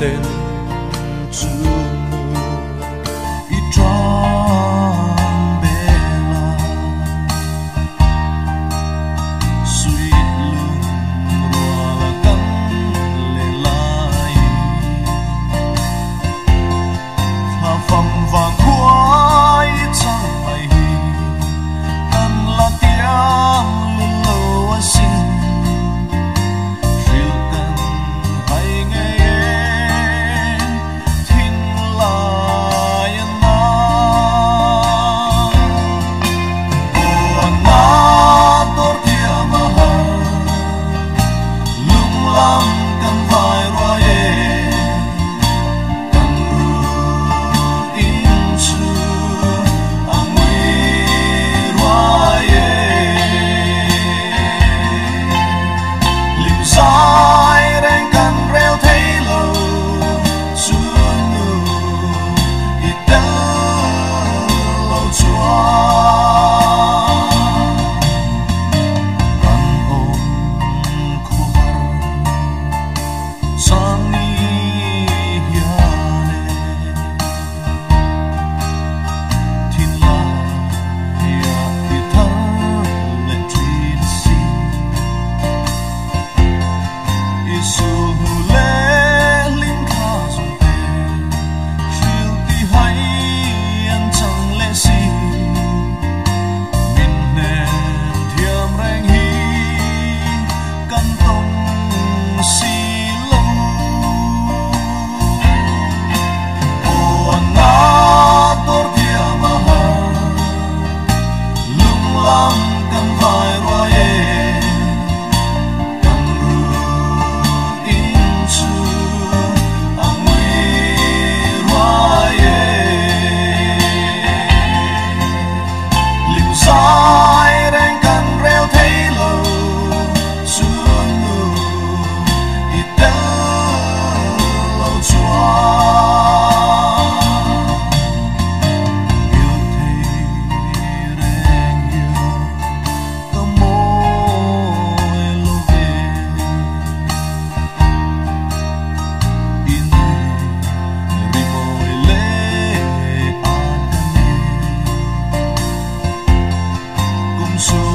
den tid con cầm vòi royal sus ojos.